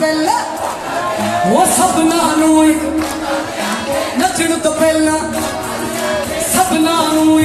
पहिल उ सपनानू नचण त पहिल सपनानू